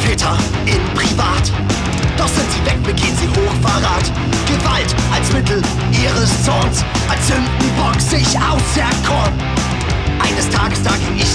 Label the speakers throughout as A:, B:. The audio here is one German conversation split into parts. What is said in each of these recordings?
A: Familienväter in Privat. Doch sind sie weg, begehen sie Hochverrat. Gewalt als Mittel ihres Zorns, als Sündenbock sich auserkoren. Eines Tages, da ging ich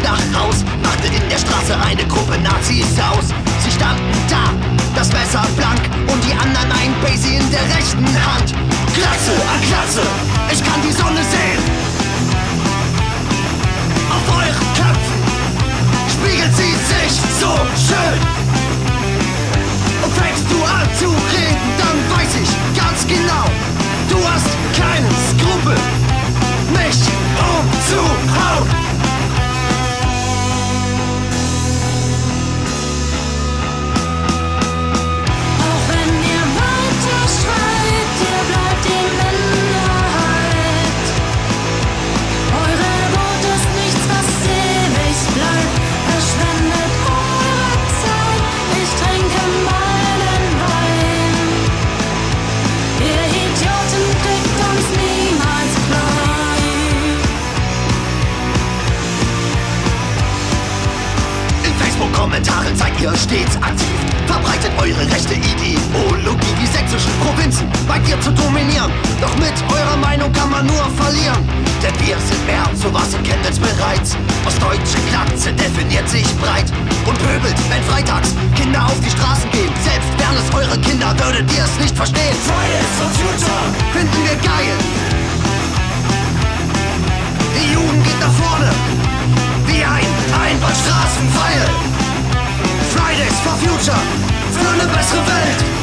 A: Facebook-Kommentaren seid ihr stets aktiv. Verbreitet eure rechte Ideologie, die sächsischen Provinzen wagt ihr zu dominieren. Doch mit eurer Meinung kann man nur verlieren. Denn wir sind mehr zu was in Chemnitz bereits. Ostdeutsche Klatze definiert sich breit und pöbelt, wenn freitags Kinder auf die Straßen gehen. Selbst wären es eure Kinder, würdet ihr es nicht verstehen. Fridays for Future finden the Welt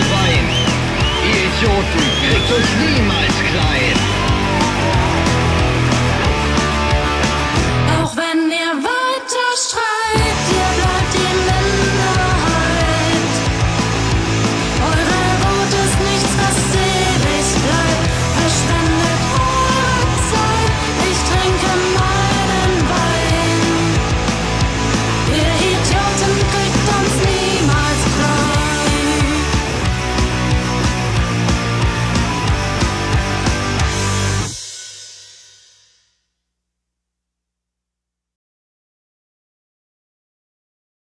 B: Wein. Ihr Idioten kriegt uns niemals klein.